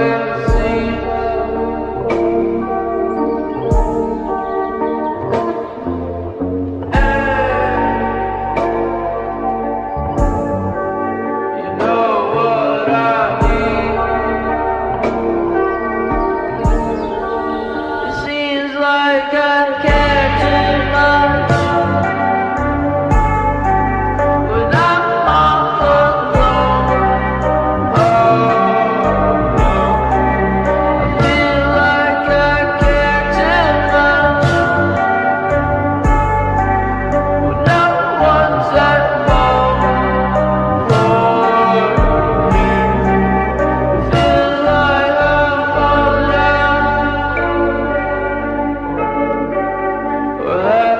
Amen.